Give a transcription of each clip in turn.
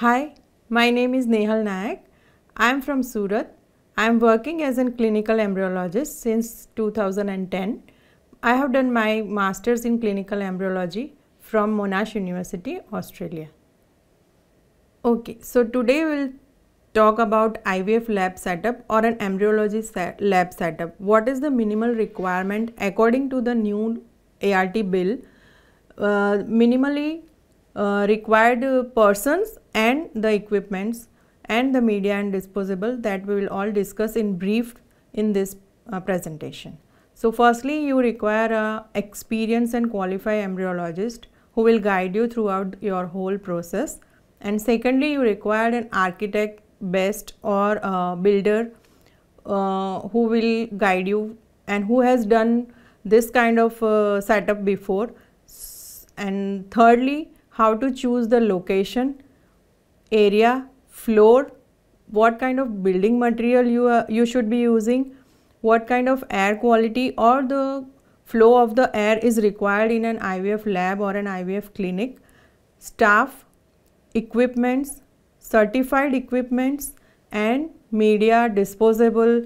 Hi, my name is Nehal Naik. I am from Surat. I am working as a clinical embryologist since 2010. I have done my masters in clinical embryology from Monash University, Australia. Okay, so today we'll talk about IVF lab setup or an embryology set lab setup. What is the minimal requirement according to the new ART bill? Uh, minimally uh, required uh, persons and the equipments and the media and disposable that we will all discuss in brief in this uh, presentation. So firstly you require a experienced and qualified embryologist who will guide you throughout your whole process and secondly you require an architect best or a builder uh, who will guide you and who has done this kind of uh, setup before and thirdly how to choose the location, area, floor, what kind of building material you, uh, you should be using, what kind of air quality or the flow of the air is required in an IVF lab or an IVF clinic, staff, equipments, certified equipments and media disposable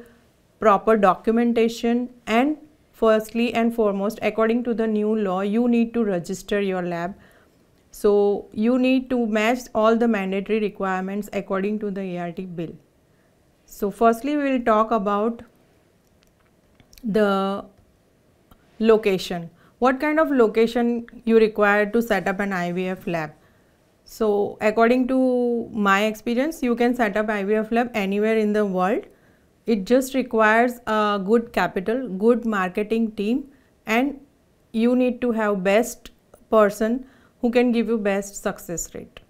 proper documentation and firstly and foremost according to the new law you need to register your lab so you need to match all the mandatory requirements according to the ART bill. So firstly we will talk about the location. What kind of location you require to set up an IVF lab? So according to my experience you can set up IVF lab anywhere in the world. It just requires a good capital, good marketing team and you need to have best person who can give you best success rate.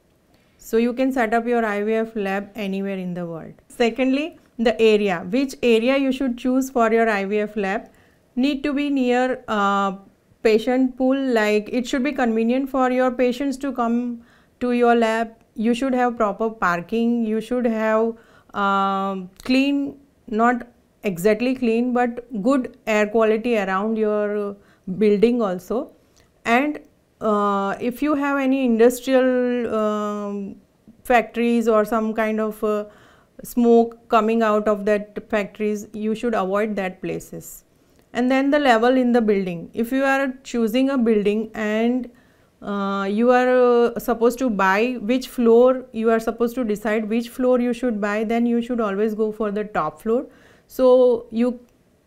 So you can set up your IVF lab anywhere in the world. Secondly, the area. Which area you should choose for your IVF lab need to be near uh, patient pool like it should be convenient for your patients to come to your lab. You should have proper parking. You should have uh, clean, not exactly clean but good air quality around your building also and uh, if you have any industrial um, factories or some kind of uh, smoke coming out of that factories you should avoid that places. And then the level in the building. If you are choosing a building and uh, you are uh, supposed to buy which floor you are supposed to decide which floor you should buy then you should always go for the top floor. So you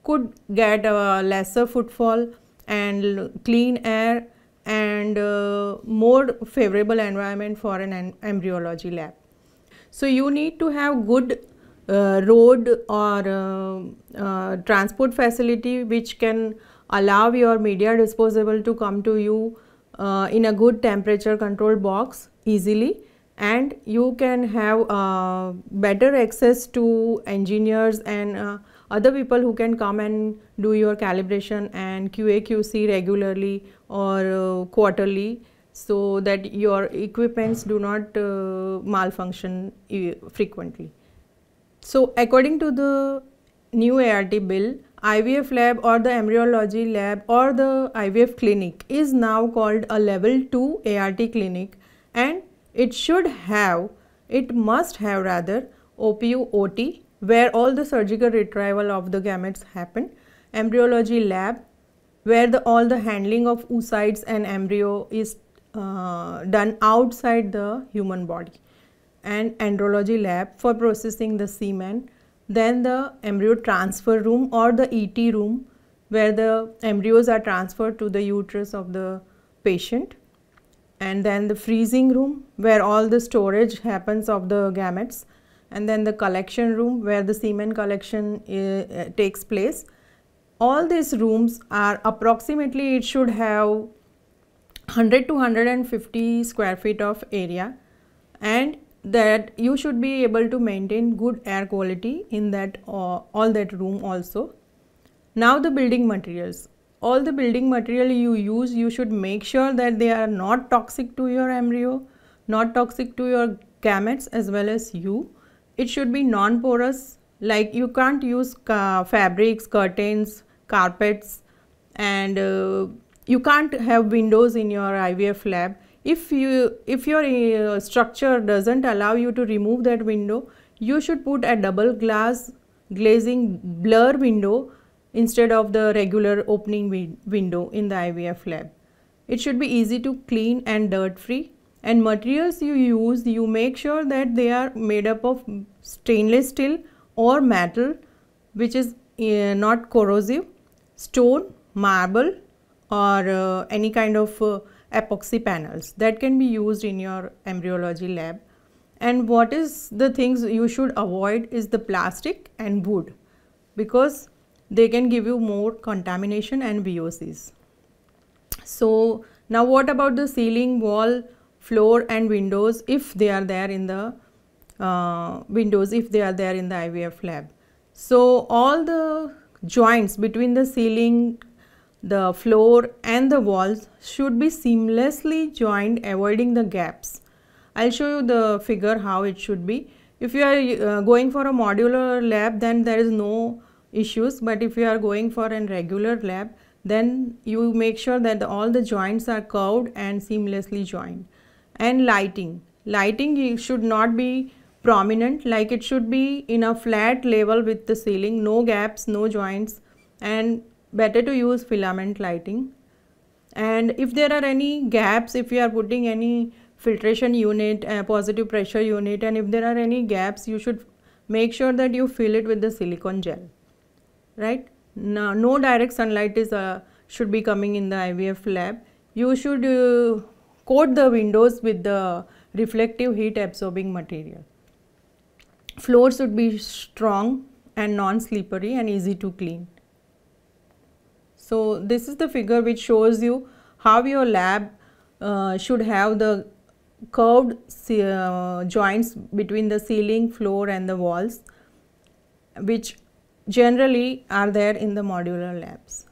could get a lesser footfall and clean air and uh, more favorable environment for an embryology lab. So you need to have good uh, road or uh, uh, transport facility which can allow your media disposable to come to you uh, in a good temperature control box easily and you can have uh, better access to engineers and other people who can come and do your calibration and QA QC regularly or uh, quarterly so that your equipments do not uh, malfunction frequently. So according to the new ART bill, IVF lab or the embryology lab or the IVF clinic is now called a level 2 ART clinic and it should have, it must have rather OPU OT where all the surgical retrieval of the gametes happen, embryology lab where the, all the handling of oocytes and embryo is uh, done outside the human body. And andrology lab for processing the semen then the embryo transfer room or the ET room where the embryos are transferred to the uterus of the patient. And then the freezing room where all the storage happens of the gametes and then the collection room where the semen collection uh, takes place. All these rooms are approximately it should have 100 to 150 square feet of area and that you should be able to maintain good air quality in that uh, all that room also. Now the building materials. All the building material you use you should make sure that they are not toxic to your embryo, not toxic to your gametes as well as you it should be non-porous like you can't use fabrics, curtains, carpets and uh, you can't have windows in your IVF lab. if you if your uh, structure doesn't allow you to remove that window you should put a double glass glazing blur window instead of the regular opening wi window in the IVF lab. It should be easy to clean and dirt free and materials you use you make sure that they are made up of stainless steel or metal which is uh, not corrosive, stone, marble or uh, any kind of uh, epoxy panels that can be used in your embryology lab and what is the things you should avoid is the plastic and wood because they can give you more contamination and VOCs. So now what about the ceiling, wall, floor and windows if they are there in the uh, windows if they are there in the IVF lab. So all the joints between the ceiling, the floor and the walls should be seamlessly joined avoiding the gaps. I'll show you the figure how it should be. If you are uh, going for a modular lab then there is no issues but if you are going for a regular lab then you make sure that all the joints are curved and seamlessly joined. And lighting. Lighting should not be prominent like it should be in a flat level with the ceiling, no gaps, no joints and better to use filament lighting. And if there are any gaps, if you are putting any filtration unit, a positive pressure unit and if there are any gaps you should make sure that you fill it with the silicone gel right no, no direct sunlight is uh, should be coming in the IVF lab you should uh, coat the windows with the reflective heat absorbing material floor should be strong and non slippery and easy to clean so this is the figure which shows you how your lab uh, should have the curved uh, joints between the ceiling, floor and the walls which generally are there in the modular labs.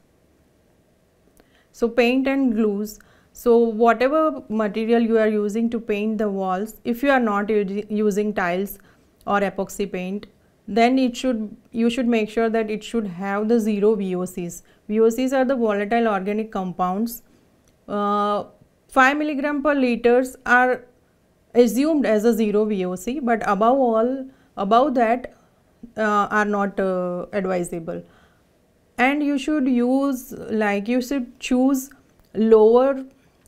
So paint and glues. So whatever material you are using to paint the walls, if you are not using tiles or epoxy paint, then it should you should make sure that it should have the zero VOCs. VOCs are the volatile organic compounds. Uh, 5 milligram per liters are assumed as a zero VOC but above all above that uh, are not uh, advisable and you should use like you should choose lower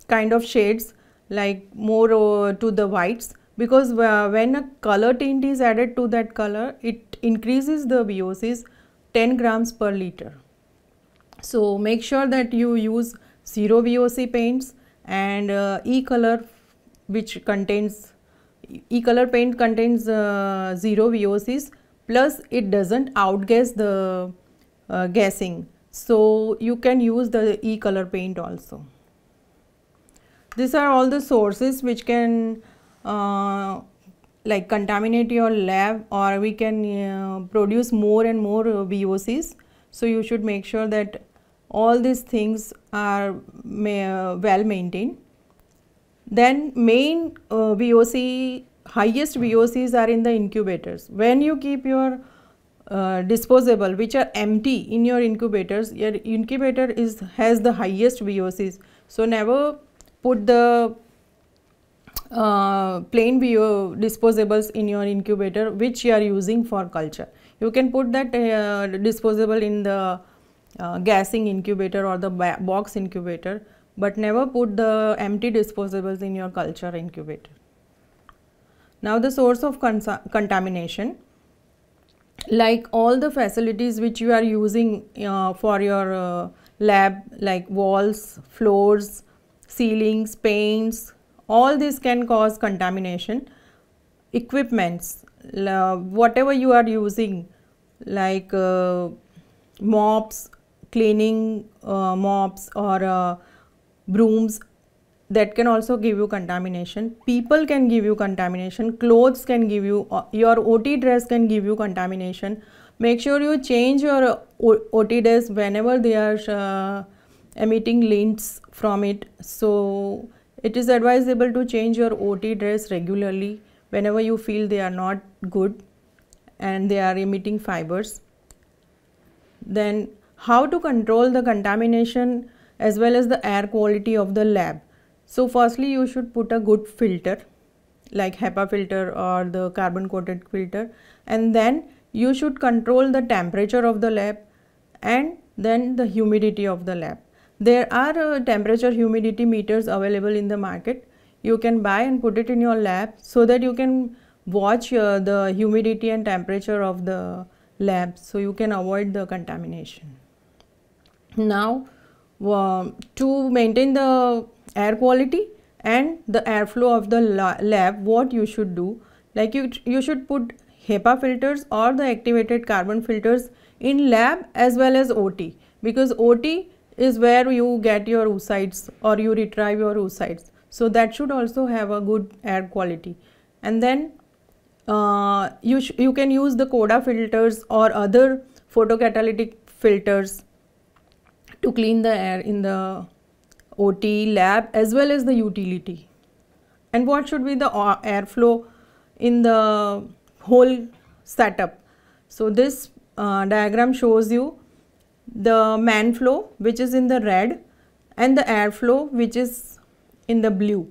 kind of shades like more uh, to the whites because uh, when a color tint is added to that color it increases the VOCs 10 grams per liter. So make sure that you use zero VOC paints and uh, e-color which contains e-color paint contains uh, zero VOCs plus it doesn't outgas the uh, gassing so you can use the e-color paint also these are all the sources which can uh, like contaminate your lab or we can uh, produce more and more VOCs so you should make sure that all these things are uh, well maintained. Then main uh, VOC, highest VOCs are in the incubators. When you keep your uh, disposable which are empty in your incubators, your incubator is has the highest VOCs. So never put the uh, plain VO disposables in your incubator which you are using for culture. You can put that uh, disposable in the uh, gassing incubator or the box incubator but never put the empty disposables in your culture incubator. Now the source of contamination like all the facilities which you are using uh, for your uh, lab like walls, floors, ceilings, paints all this can cause contamination. Equipments whatever you are using like uh, mops cleaning uh, mops or uh, brooms that can also give you contamination. People can give you contamination. Clothes can give you uh, your ot dress can give you contamination. Make sure you change your uh, ot dress whenever they are uh, emitting lints from it so it is advisable to change your ot dress regularly whenever you feel they are not good and they are emitting fibers then how to control the contamination as well as the air quality of the lab. So firstly you should put a good filter like HEPA filter or the carbon coated filter and then you should control the temperature of the lab and then the humidity of the lab. There are uh, temperature humidity meters available in the market. You can buy and put it in your lab so that you can watch uh, the humidity and temperature of the lab so you can avoid the contamination. Now uh, to maintain the air quality and the airflow of the lab what you should do like you you should put HEPA filters or the activated carbon filters in lab as well as OT because OT is where you get your oocytes or you retrieve your oocytes so that should also have a good air quality and then uh, you you can use the CODA filters or other photocatalytic filters to clean the air in the OT lab as well as the utility. And what should be the airflow in the whole setup? So this uh, diagram shows you the man flow which is in the red and the airflow which is in the blue.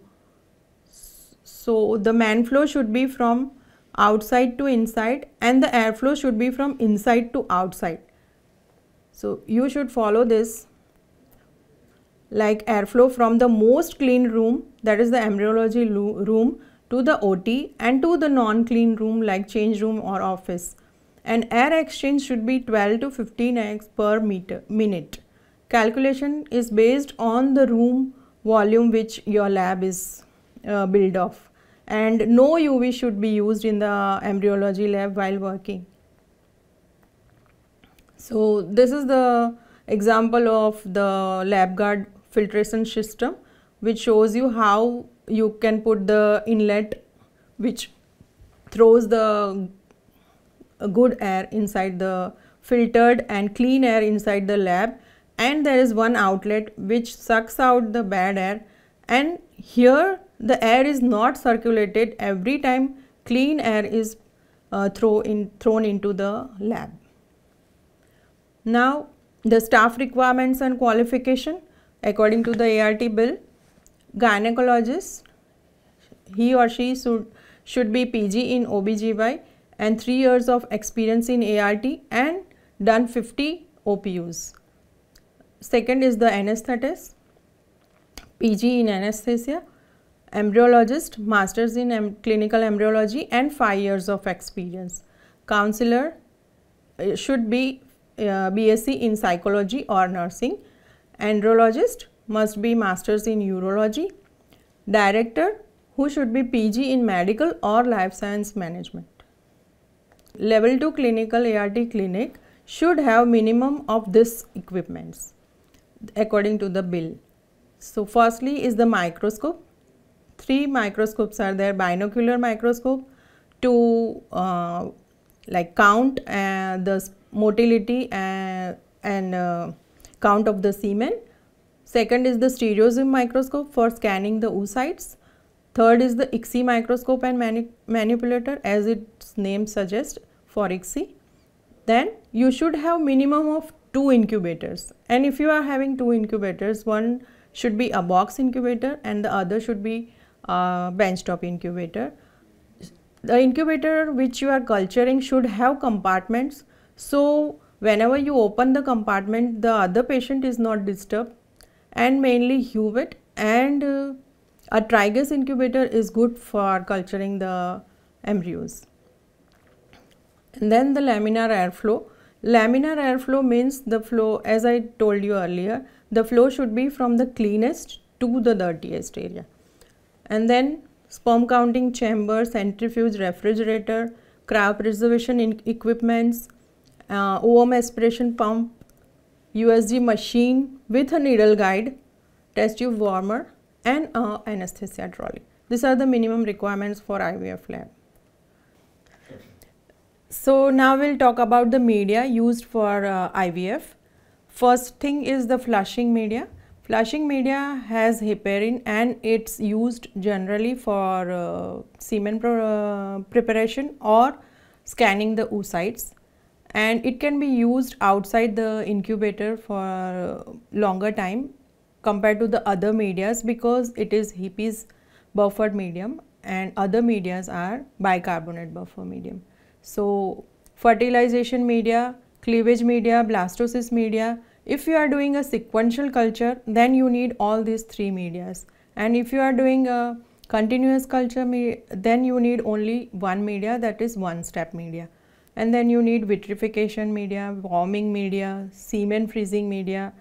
So the man flow should be from outside to inside and the airflow should be from inside to outside. So you should follow this like airflow from the most clean room that is the embryology room to the OT and to the non-clean room like change room or office. And air exchange should be 12 to 15 x per meter minute. Calculation is based on the room volume which your lab is uh, built of and no UV should be used in the embryology lab while working. So this is the example of the LabGuard filtration system which shows you how you can put the inlet which throws the good air inside the filtered and clean air inside the lab. And there is one outlet which sucks out the bad air. And here the air is not circulated every time clean air is uh, throw in, thrown into the lab. Now the staff requirements and qualification. According to the ART bill, gynecologist, he or she should, should be PG in OBGY and 3 years of experience in ART and done 50 OPUs. Second is the anesthetist, PG in anesthesia, embryologist, masters in em clinical embryology and 5 years of experience. Counselor uh, should be uh, BSc in psychology or nursing Andrologist must be masters in urology. Director who should be PG in medical or life science management. Level 2 clinical ART clinic should have minimum of this equipments according to the bill. So firstly is the microscope. Three microscopes are there binocular microscope to uh, like count uh, the motility and, and uh, count of the semen. Second is the stereozoom microscope for scanning the oocytes. Third is the ICSI microscope and mani manipulator as name suggests for ICSI. Then you should have minimum of two incubators and if you are having two incubators one should be a box incubator and the other should be a benchtop incubator. The incubator which you are culturing should have compartments so Whenever you open the compartment, the other patient is not disturbed and mainly Hewitt and uh, a trigas incubator is good for culturing the embryos. And then the laminar airflow. Laminar airflow means the flow as I told you earlier, the flow should be from the cleanest to the dirtiest area. And then sperm counting chamber, centrifuge, refrigerator, cryopreservation equipments, uh, OM aspiration pump, USG machine with a needle guide, test tube warmer and uh, anesthesia trolley. These are the minimum requirements for IVF lab. So now we'll talk about the media used for uh, IVF. First thing is the flushing media. Flushing media has heparin and it's used generally for uh, semen uh, preparation or scanning the oocytes and it can be used outside the incubator for longer time compared to the other medias because it is HEPES buffered medium and other medias are bicarbonate buffer medium. So, fertilization media, cleavage media, blastocyst media, if you are doing a sequential culture then you need all these three medias. And if you are doing a continuous culture then you need only one media that is one step media. And then you need vitrification media, warming media, semen freezing media,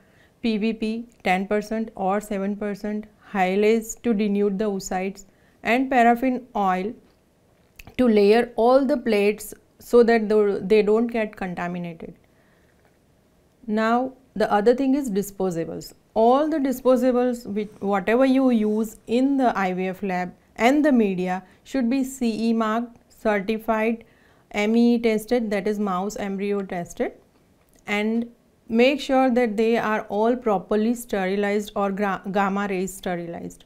PVP 10% or 7%, hyalase to denude the oocytes and paraffin oil to layer all the plates so that they don't get contaminated. Now the other thing is disposables. All the disposables which whatever you use in the IVF lab and the media should be CE marked, certified, ME tested that is mouse embryo tested and make sure that they are all properly sterilized or gamma rays sterilized.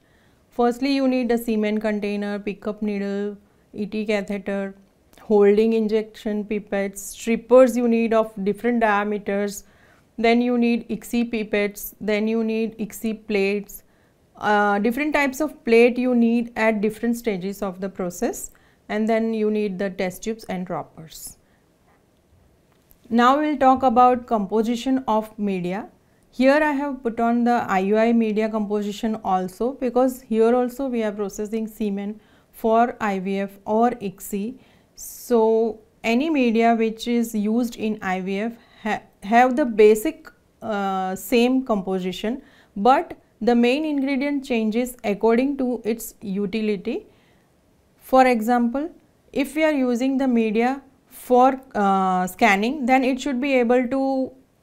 Firstly, you need a semen container, pickup needle, ET catheter, holding injection pipettes, strippers you need of different diameters, then you need ICSI pipettes, then you need ICSI plates, uh, different types of plate you need at different stages of the process and then you need the test tubes and droppers. Now we will talk about composition of media. Here I have put on the IUI media composition also because here also we are processing semen for IVF or ICSI. So any media which is used in IVF ha have the basic uh, same composition but the main ingredient changes according to its utility for example, if we are using the media for uh, scanning then it should be able to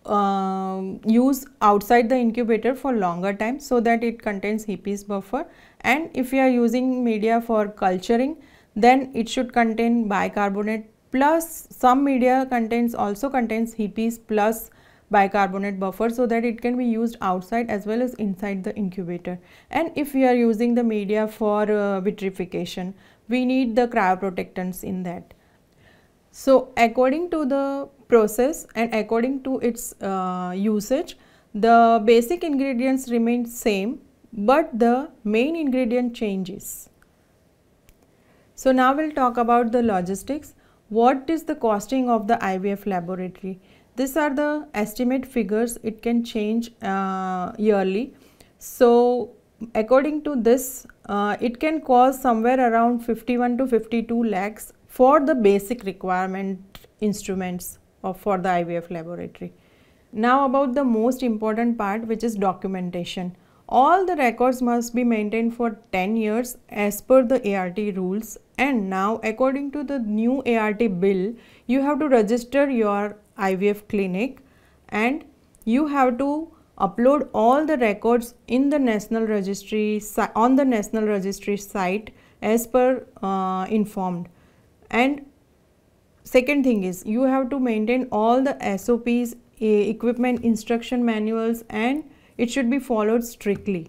uh, use outside the incubator for longer time so that it contains HEPES buffer and if we are using media for culturing then it should contain bicarbonate plus some media contains also contains HEPES plus bicarbonate buffer so that it can be used outside as well as inside the incubator and if we are using the media for uh, vitrification we need the cryoprotectants in that. So, according to the process and according to its uh, usage, the basic ingredients remain same, but the main ingredient changes. So, now we will talk about the logistics. What is the costing of the IVF laboratory? These are the estimate figures, it can change uh, yearly. So, according to this uh, it can cost somewhere around 51 to 52 lakhs for the basic requirement instruments of, for the IVF laboratory. Now about the most important part which is documentation. All the records must be maintained for 10 years as per the ART rules and now according to the new ART bill you have to register your IVF clinic and you have to upload all the records in the national registry on the national registry site as per uh, informed and second thing is you have to maintain all the SOPs eh, equipment instruction manuals and it should be followed strictly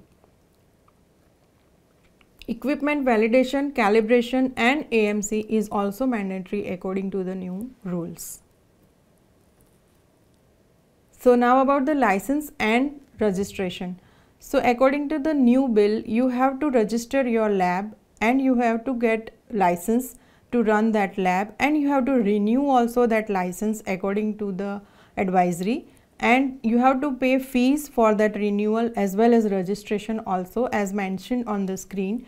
equipment validation calibration and AMC is also mandatory according to the new rules so now about the license and registration. So according to the new bill, you have to register your lab and you have to get license to run that lab and you have to renew also that license according to the advisory. And you have to pay fees for that renewal as well as registration also as mentioned on the screen.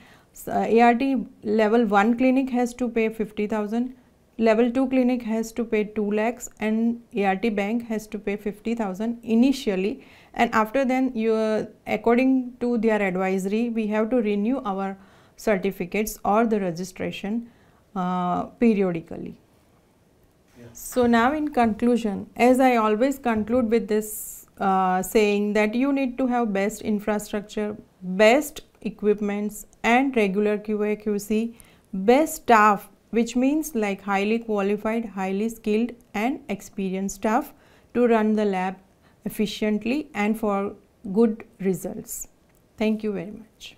Uh, ART level 1 clinic has to pay 50,000 level 2 clinic has to pay 2 lakhs and ART bank has to pay 50,000 initially. And after then you according to their advisory we have to renew our certificates or the registration uh, periodically. So now in conclusion as I always conclude with this uh, saying that you need to have best infrastructure, best equipments and regular QA QC, best staff which means like highly qualified, highly skilled and experienced staff to run the lab efficiently and for good results. Thank you very much.